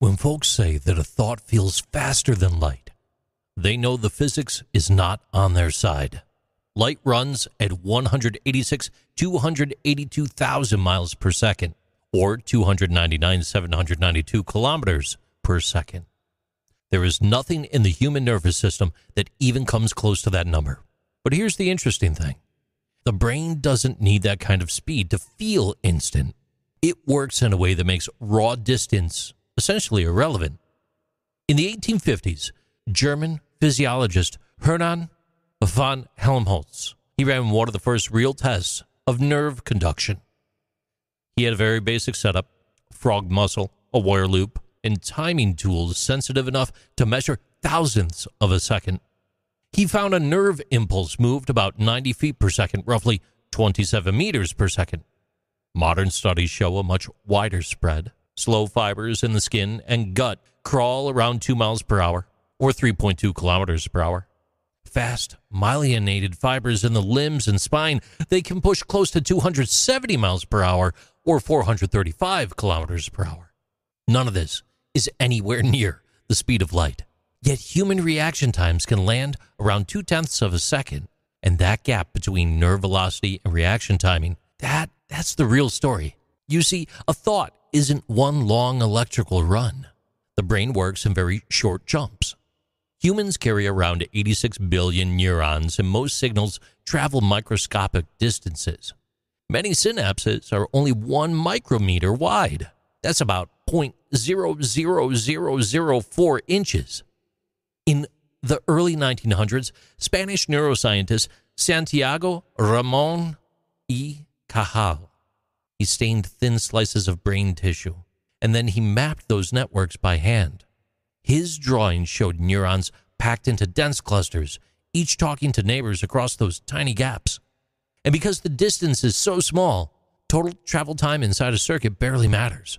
When folks say that a thought feels faster than light, they know the physics is not on their side. Light runs at 186 282,000 miles per second, or 299,792 kilometers per second. There is nothing in the human nervous system that even comes close to that number. But here's the interesting thing the brain doesn't need that kind of speed to feel instant. It works in a way that makes raw distance essentially irrelevant. In the 1850s, German physiologist Hermann von Helmholtz, he ran one of the first real tests of nerve conduction. He had a very basic setup, frog muscle, a wire loop, and timing tools sensitive enough to measure thousandths of a second. He found a nerve impulse moved about 90 feet per second, roughly 27 meters per second. Modern studies show a much wider spread. Slow fibers in the skin and gut crawl around 2 miles per hour or 3.2 kilometers per hour. Fast, myelinated fibers in the limbs and spine, they can push close to 270 miles per hour or 435 kilometers per hour. None of this is anywhere near the speed of light. Yet human reaction times can land around two tenths of a second. And that gap between nerve velocity and reaction timing, that that's the real story. You see, a thought isn't one long electrical run. The brain works in very short jumps. Humans carry around 86 billion neurons, and most signals travel microscopic distances. Many synapses are only one micrometer wide. That's about 0.00004 inches. In the early 1900s, Spanish neuroscientist Santiago Ramon y Cajal he stained thin slices of brain tissue, and then he mapped those networks by hand. His drawings showed neurons packed into dense clusters, each talking to neighbors across those tiny gaps. And because the distance is so small, total travel time inside a circuit barely matters.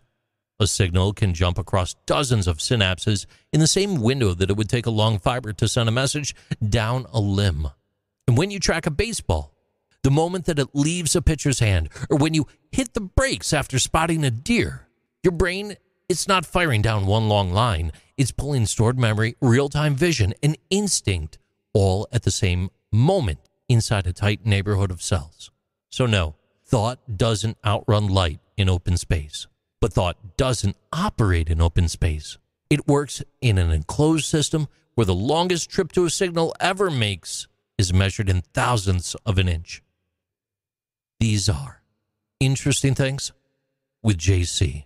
A signal can jump across dozens of synapses in the same window that it would take a long fiber to send a message down a limb. And when you track a baseball, the moment that it leaves a pitcher's hand, or when you hit the brakes after spotting a deer, your brain, it's not firing down one long line. It's pulling stored memory, real time vision, and instinct all at the same moment inside a tight neighborhood of cells. So, no, thought doesn't outrun light in open space but thought doesn't operate in open space. It works in an enclosed system where the longest trip to a signal ever makes is measured in thousandths of an inch. These are interesting things with JC.